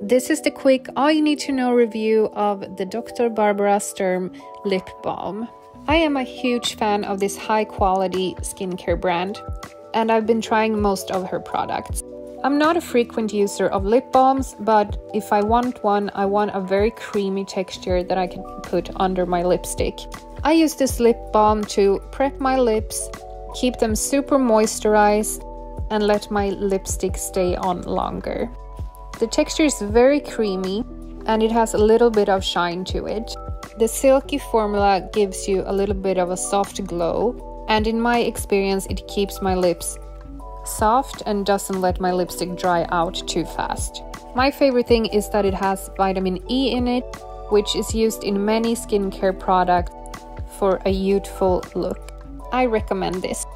This is the quick all you need to know review of the Dr. Barbara Sturm lip balm. I am a huge fan of this high quality skincare brand and I've been trying most of her products. I'm not a frequent user of lip balms, but if I want one, I want a very creamy texture that I can put under my lipstick. I use this lip balm to prep my lips, keep them super moisturized, and let my lipstick stay on longer. The texture is very creamy and it has a little bit of shine to it. The silky formula gives you a little bit of a soft glow, and in my experience, it keeps my lips soft and doesn't let my lipstick dry out too fast. My favorite thing is that it has vitamin E in it, which is used in many skincare products for a youthful look. I recommend this.